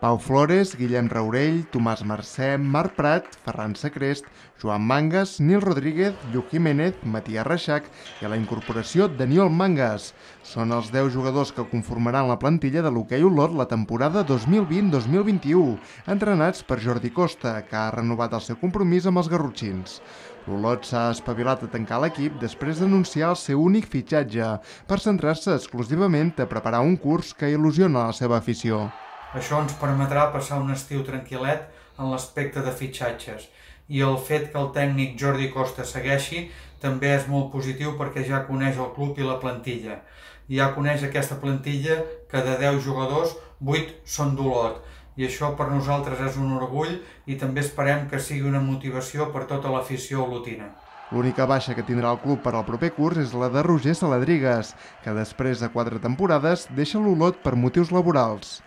Pau Flores, Guillem Raurell, Tomàs Mercè, Marc Prat, Ferran Sacrest, Joan Mangas, Nil Rodríguez, Lluc Jiménez, Matías Reixac i a la incorporació Daniel Mangas. Són els 10 jugadors que conformaran la plantilla de l'hoquei Olot la temporada 2020-2021, entrenats per Jordi Costa, que ha renovat el seu compromís amb els garrotxins. L'Olot s'ha espavilat a tancar l'equip després d'anunciar el seu únic fitxatge per centrar-se exclusivament a preparar un curs que il·lusiona la seva afició. Això ens permetrà passar un estiu tranquil·let en l'aspecte de fitxatges i el fet que el tècnic Jordi Costa segueixi també és molt positiu perquè ja coneix el club i la plantilla. Ja coneix aquesta plantilla que de 10 jugadors, 8 són d'Olot i això per nosaltres és un orgull i també esperem que sigui una motivació per tota l'afició olotina. L'única baixa que tindrà el club per al proper curs és la de Roger Saladrigues, que després de quatre temporades deixa l'Olot per motius laborals.